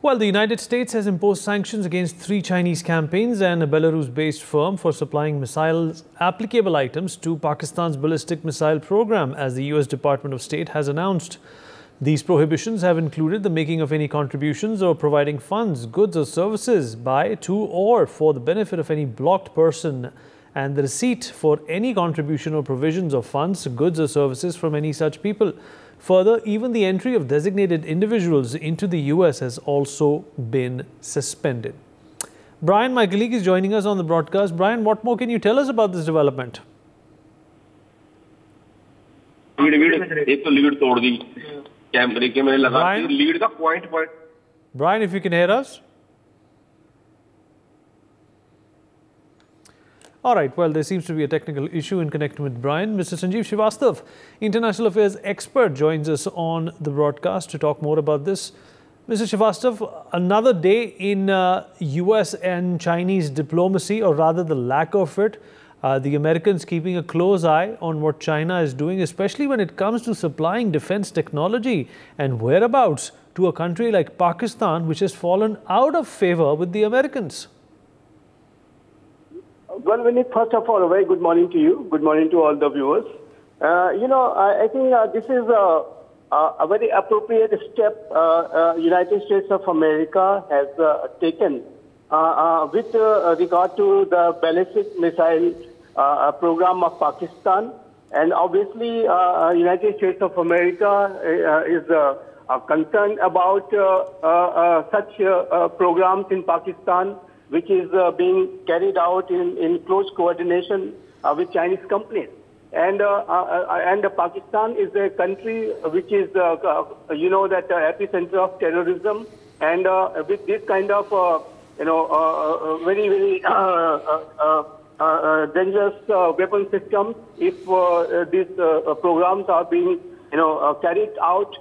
Well, the United States has imposed sanctions against three Chinese campaigns and a Belarus based firm for supplying missiles applicable items to Pakistan's ballistic missile program, as the US Department of State has announced. These prohibitions have included the making of any contributions or providing funds, goods, or services by, to, or for the benefit of any blocked person, and the receipt for any contribution or provisions of funds, goods, or services from any such people. Further, even the entry of designated individuals into the US has also been suspended. Brian, my colleague, is joining us on the broadcast. Brian, what more can you tell us about this development? Brian, if you can hear us. All right, well, there seems to be a technical issue in connecting with Brian. Mr. Sanjeev Srivastav, International Affairs expert, joins us on the broadcast to talk more about this. Mr. Srivastav, another day in uh, US and Chinese diplomacy, or rather the lack of it. Uh, the Americans keeping a close eye on what China is doing, especially when it comes to supplying defense technology and whereabouts to a country like Pakistan, which has fallen out of favor with the Americans. Well, Vinit, first of all, a very good morning to you. Good morning to all the viewers. Uh, you know, I, I think uh, this is a, a, very appropriate step uh, uh, United States of America has uh, taken uh, uh with uh, regard to the ballistic missile uh, program of Pakistan. And obviously, United States of America is concerned about such programs in Pakistan which is uh, being carried out in, in close coordination uh, with Chinese companies. And, uh, uh, uh and Pakistan is a country which is, uh, you know, that epicenter of terrorism. And with this kind of, you know, very, very dangerous weapon system, if these programs are being, you know, carried out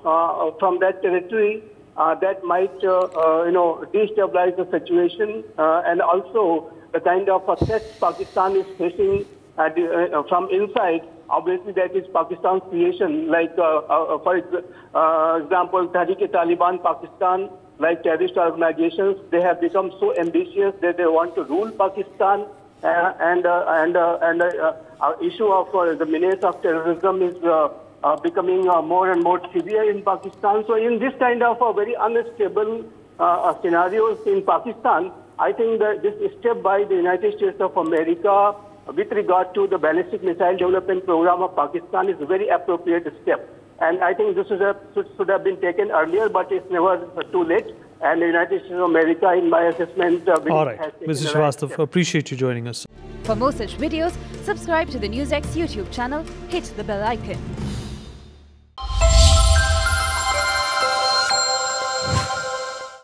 from that territory, uh, that might, uh, uh, you know, destabilize the situation and also the kind of threat Pakistan is facing the, from inside. Obviously, that is Pakistan's creation. Like, for example, Tehreek-e-Taliban Pakistan, like terrorist organizations, they have become so ambitious that they want to rule Pakistan. Uh, and uh, and uh, and uh, issue of the menace of terrorism is uh, becoming uh, more and more severe in Pakistan. So in this kind of a very unstable uh, scenarios in Pakistan, I think that this step by the United States of America with regard to the ballistic missile development program of Pakistan is a very appropriate step. And I think this a, should, should, have been taken earlier, but it's never too late. And the United States of America, in my assessment, uh, all right, Mr. Srivastav, appreciate you joining us. For more such videos, subscribe to the NewsX YouTube channel, hit the bell icon.